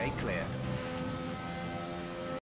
Gate clear.